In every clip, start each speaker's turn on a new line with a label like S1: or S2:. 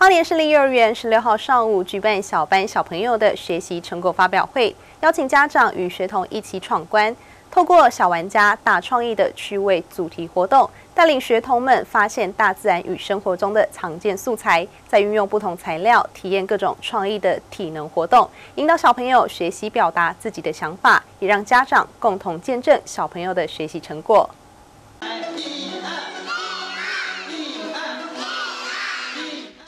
S1: 花莲市立幼儿园十六号上午举办小班小朋友的学习成果发表会，邀请家长与学童一起闯关，透过小玩家大创意的趣味主题活动，带领学童们发现大自然与生活中的常见素材，再运用不同材料体验各种创意的体能活动，引导小朋友学习表达自己的想法，也让家长共同见证小朋友的学习成果。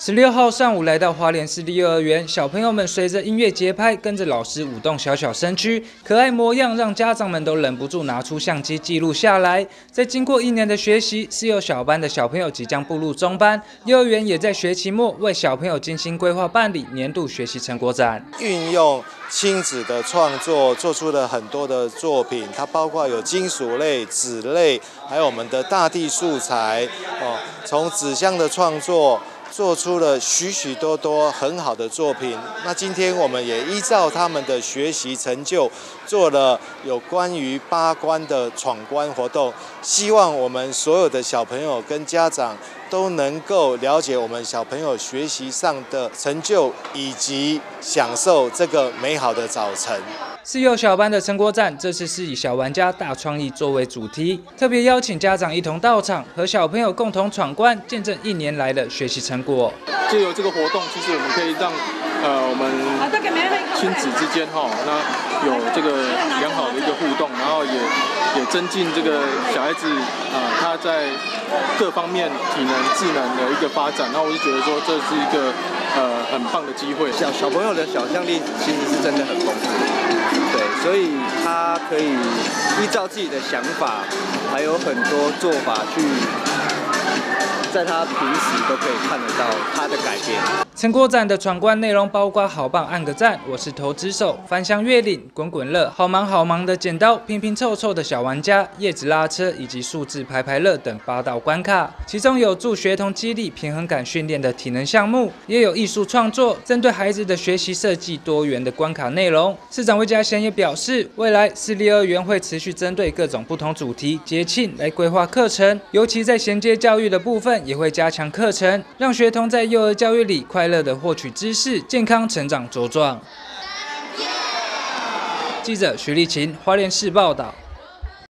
S2: 十六号上午来到花莲市立幼儿园，小朋友们随着音乐节拍，跟着老师舞动小小身躯，可爱模样让家长们都忍不住拿出相机记录下来。在经过一年的学习，是有小班的小朋友即将步入中班，幼儿园也在学期末为小朋友精心规划办理年度学习成果展，
S3: 运用亲子的创作，做出了很多的作品，它包括有金属类、纸类，还有我们的大地素材哦，从纸箱的创作。做出了许许多多很好的作品。那今天我们也依照他们的学习成就，做了有关于八关的闯关活动。希望我们所有的小朋友跟家长都能够了解我们小朋友学习上的成就，以及享受这个美好的早晨。
S2: 是幼小班的成果展，这次是以小玩家大创意作为主题，特别邀请家长一同到场，和小朋友共同闯关，见证一年来的学习成果。
S4: 借由这个活动，其实我们可以让呃我们亲子之间哈，那有这个良好的一个互动，然后也也增进这个小孩子啊他在各方面体能、智能的一个发展。那我就觉得说，这是一个呃很棒的机会。
S5: 小小朋友的想象力其实是真的很丰富。所以他可以依照自己的想法，还有很多做法去。在他平时都可以看得到他的改变。
S2: 成果展的闯关内容包括好棒按个赞，我是投资手，翻箱越岭，滚滚乐，好忙好忙的剪刀，拼拼凑凑的小玩家，叶子拉车以及数字排排乐等八道关卡。其中有助学童激励平衡感训练的体能项目，也有艺术创作，针对孩子的学习设计多元的关卡内容。市长魏家贤也表示，未来私立幼儿园会持续针对各种不同主题节庆来规划课程，尤其在衔接教教育的部分。也会加强课程，让学童在幼儿教育里快乐地获取知识，健康成长茁壮。记者徐丽琴，花莲市报道。